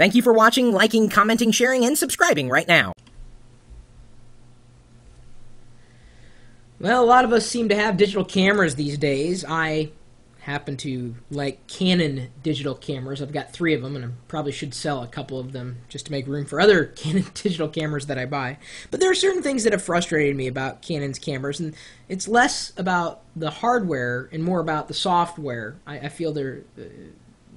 Thank you for watching, liking, commenting, sharing, and subscribing right now. Well, a lot of us seem to have digital cameras these days. I happen to like Canon digital cameras. I've got three of them, and I probably should sell a couple of them just to make room for other Canon digital cameras that I buy. But there are certain things that have frustrated me about Canon's cameras, and it's less about the hardware and more about the software. I, I feel they're uh,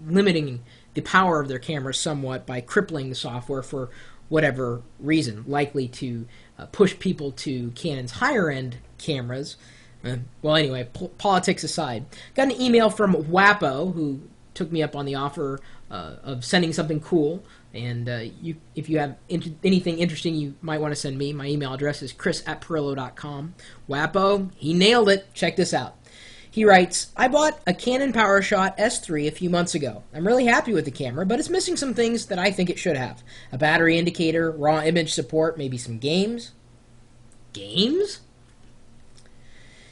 limiting the power of their cameras somewhat by crippling the software for whatever reason, likely to uh, push people to Canon's higher end cameras. Uh, well, anyway, p- politics aside, got an email from Whappo who took me up on the offer uh, of sending something cool. And uh, you, if you have inter- anything interesting you might want to send me, my email address is chris at pirillo.com. Whappo, he nailed it. Check this out. He writes, I bought a Canon PowerShot S3 a few months ago. I'm really happy with the camera, but it's missing some things that I think it should have. A battery indicator, raw image support, maybe some games. Games?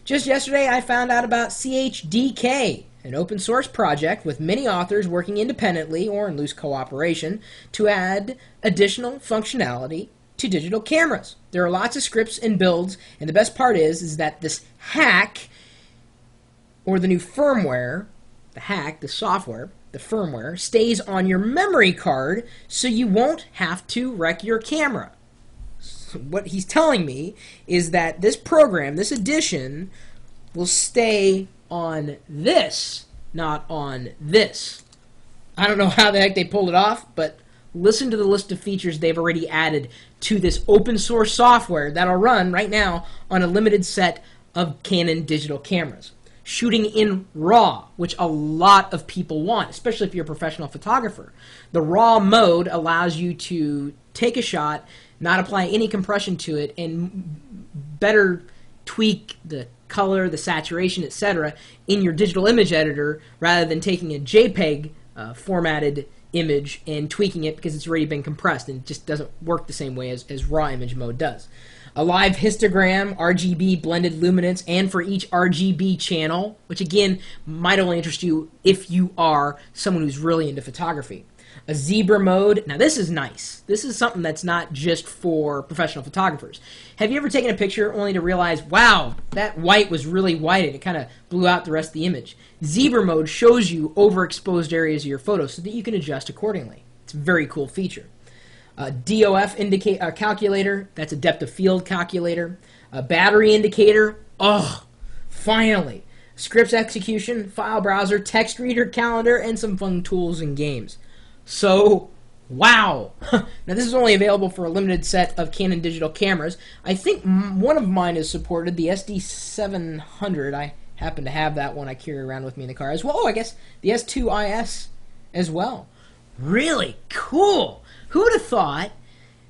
Just yesterday, I found out about CHDK, an open source project with many authors working independently or in loose cooperation to add additional functionality to digital cameras. There are lots of scripts and builds, and the best part is is that this hack or the new firmware, the hack, the software, the firmware, stays on your memory card so you won't have to wreck your camera. So what he's telling me is that this program, this edition, will stay on this, not on this. I don't know how the heck they pulled it off, but listen to the list of features they've already added to this open source software that'll run right now on a limited set of Canon digital cameras shooting in RAW, which a lot of people want, especially if you're a professional photographer. The RAW mode allows you to take a shot, not apply any compression to it, and better tweak the color, the saturation, etc., in your digital image editor rather than taking a JPEG uh, formatted image and tweaking it because it's already been compressed and it just doesn't work the same way as, as raw image mode does a live histogram, RGB blended luminance, and for each RGB channel, which again might only interest you if you are someone who's really into photography. A zebra mode. Now, this is nice. This is something that's not just for professional photographers. Have you ever taken a picture only to realize, wow, that white was really white and it kind of blew out the rest of the image? Zebra mode shows you overexposed areas of your photo so that you can adjust accordingly. It's a very cool feature. A DOF indicator uh, calculator, that's a depth of field calculator. A battery indicator, oh, finally. Scripts execution, file browser, text reader, calendar, and some fun tools and games. So, wow. now, this is only available for a limited set of Canon digital cameras. I think one of mine is supported, the SD700. I happen to have that one I carry around with me in the car as well. Oh, I guess the S2IS as well. Really cool. Who would have thought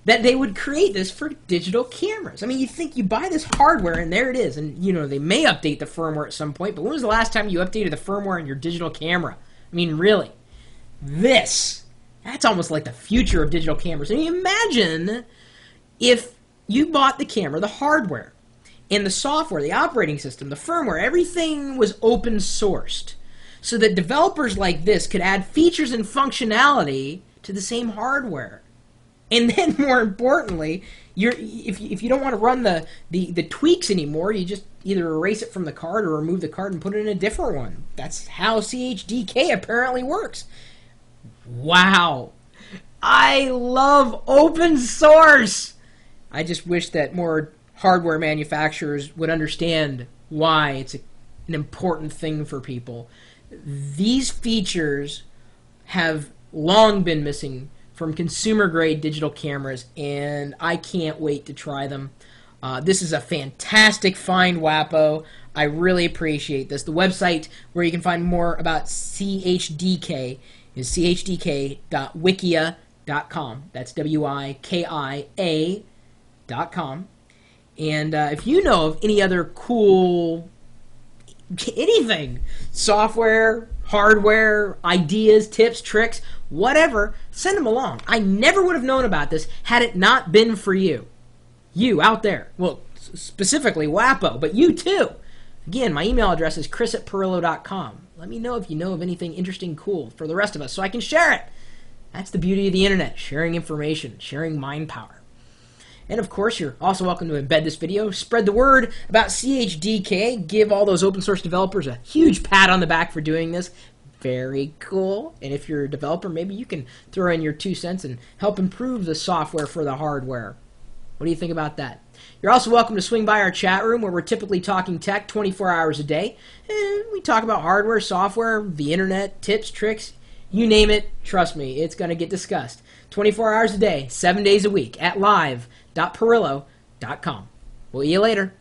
that they would create this for digital cameras? I mean, you think you buy this hardware and there it is, and you know they may update the firmware at some point. But when was the last time you updated the firmware on your digital camera? I mean, really, this that's almost like the future of digital cameras. I mean, imagine if you bought the camera, the hardware, and the software, the operating system, the firmware, everything was open sourced so that developers like this could add features and functionality to the same hardware. And then, more importantly, you're if you, if you don't want to run the, the, the tweaks anymore, you just either erase it from the card or remove the card and put it in a different one. That's how CHDK apparently works. Wow. I love open source. I just wish that more hardware manufacturers would understand why it's a, an important thing for people. These features have long been missing from consumer grade digital cameras, and I can't wait to try them. Uh, this is a fantastic find, Whappo. I really appreciate this. The website where you can find more about CHDK is chdk.wikia.com. That's W I K I A.com. And uh, if you know of any other cool anything software, hardware, ideas, tips, tricks, whatever, send them along. I never would have known about this had it not been for you. You out there. Well, specifically Whappo, but you too. Again, my email address is chris at pirillo.com. Let me know if you know of anything interesting, cool for the rest of us so I can share it. That's the beauty of the internet sharing information, sharing mind power. And of course, you're also welcome to embed this video, spread the word about CHDK, give all those open source developers a huge pat on the back for doing this. Very cool. And if you're a developer, maybe you can throw in your two cents and help improve the software for the hardware. What do you think about that? You're also welcome to swing by our chat room where we're typically talking tech 24 hours a day. And we talk about hardware, software, the internet, tips, tricks, you name it. Trust me, it's going to get discussed. 24 hours a day, 7 days a week at live.pirillo.com. We'll see you later.